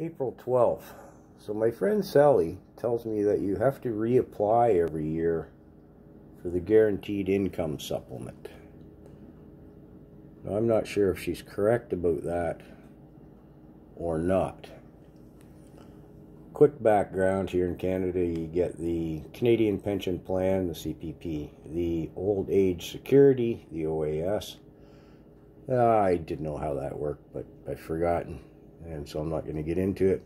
April 12th. So my friend Sally tells me that you have to reapply every year for the guaranteed income supplement. Now, I'm not sure if she's correct about that or not. Quick background here in Canada, you get the Canadian Pension Plan, the CPP, the Old Age Security, the OAS. Uh, I didn't know how that worked, but I've forgotten and so I'm not going to get into it.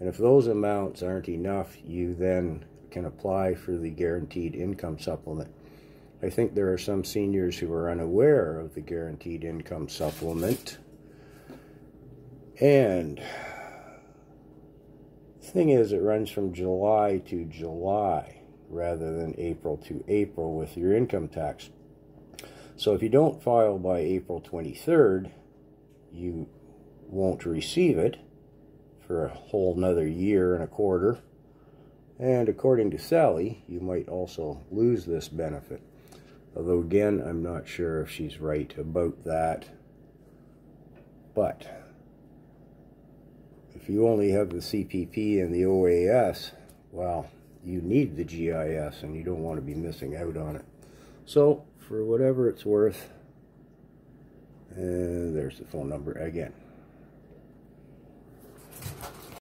And if those amounts aren't enough, you then can apply for the guaranteed income supplement. I think there are some seniors who are unaware of the guaranteed income supplement. And the thing is, it runs from July to July rather than April to April with your income tax. So if you don't file by April 23rd, you won't receive it for a whole another year and a quarter. And according to Sally, you might also lose this benefit. Although again, I'm not sure if she's right about that. But if you only have the CPP and the OAS, well, you need the GIS and you don't want to be missing out on it. So, for whatever it's worth, and there's the phone number again.